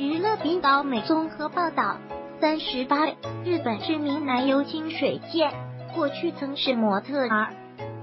娱乐频道美综合报道，三十八，日本知名男优清水健，过去曾是模特儿，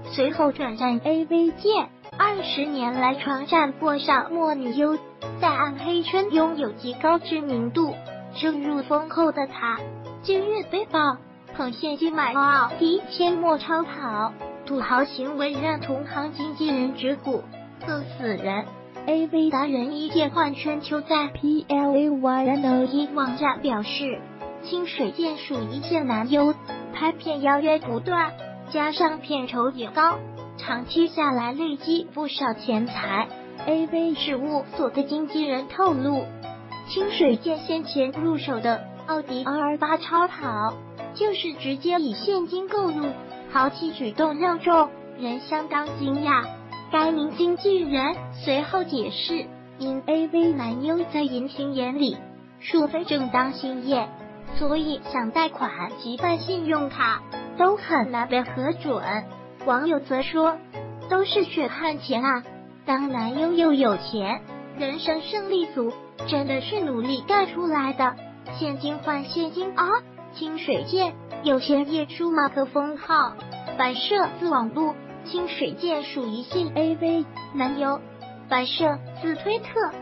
随后转战 AV 界，二十年来床战过上莫女优，在暗黑圈拥有极高知名度。升入风后的他，近日被曝捧现金买奥迪、阡陌超跑，土豪行为让同行经纪人直呼，恨死人。AV 达人一键换全球在 PLAYNOE 网站表示，清水健属一线男优，拍片邀约不断，加上片酬也高，长期下来累积不少钱财。AV 事务所的经纪人透露。清水健先前入手的奥迪 R 八超跑，就是直接以现金购入，豪气举动让众人相当惊讶。该名经纪人随后解释，因 AV 男优在银行眼里属非正当兴业，所以想贷款及办信用卡都很难被核准。网友则说，都是血汗钱啊，当男优又有钱，人生胜利组。真的是努力干出来的，现金换现金啊！清水剑有钱业出马克封号，反射自网路，清水剑属于性 AV 男优，反射自推特。